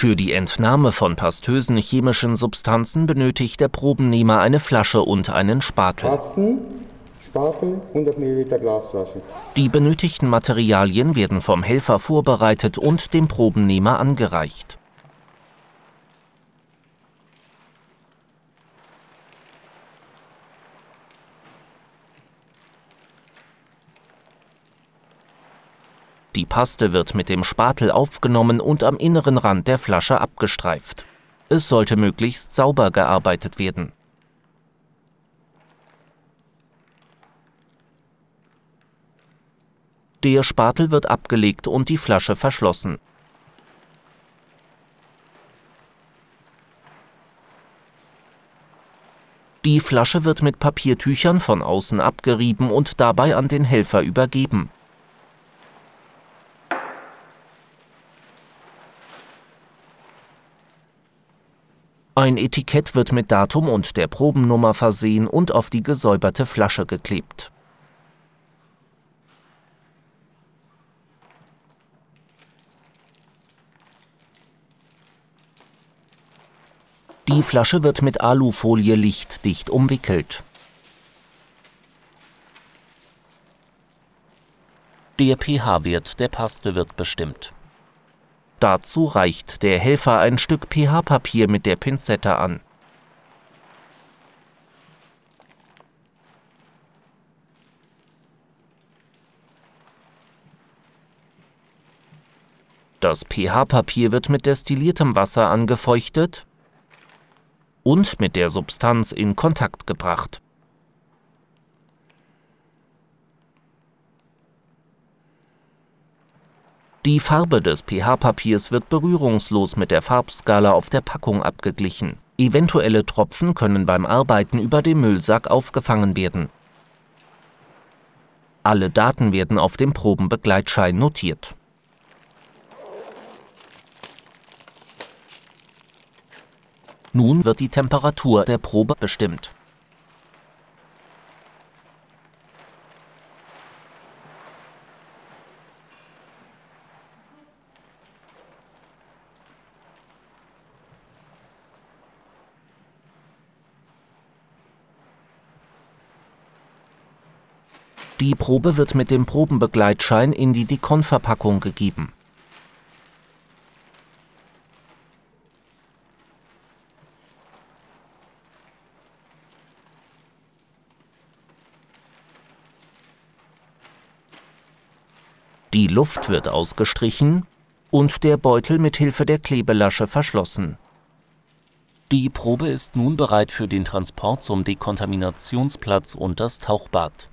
Für die Entnahme von pastösen chemischen Substanzen benötigt der Probennehmer eine Flasche und einen Spatel. Kasten, Spatel, 100 Milliliter Glasflasche. Die benötigten Materialien werden vom Helfer vorbereitet und dem Probennehmer angereicht. Die Paste wird mit dem Spatel aufgenommen und am inneren Rand der Flasche abgestreift. Es sollte möglichst sauber gearbeitet werden. Der Spatel wird abgelegt und die Flasche verschlossen. Die Flasche wird mit Papiertüchern von außen abgerieben und dabei an den Helfer übergeben. Ein Etikett wird mit Datum und der Probennummer versehen und auf die gesäuberte Flasche geklebt. Die Flasche wird mit Alufolie lichtdicht umwickelt. Der pH-Wert der Paste wird bestimmt. Dazu reicht der Helfer ein Stück pH-Papier mit der Pinzette an. Das pH-Papier wird mit destilliertem Wasser angefeuchtet und mit der Substanz in Kontakt gebracht. Die Farbe des pH-Papiers wird berührungslos mit der Farbskala auf der Packung abgeglichen. Eventuelle Tropfen können beim Arbeiten über dem Müllsack aufgefangen werden. Alle Daten werden auf dem Probenbegleitschein notiert. Nun wird die Temperatur der Probe bestimmt. Die Probe wird mit dem Probenbegleitschein in die Dekonverpackung gegeben. Die Luft wird ausgestrichen und der Beutel mit Hilfe der Klebelasche verschlossen. Die Probe ist nun bereit für den Transport zum Dekontaminationsplatz und das Tauchbad.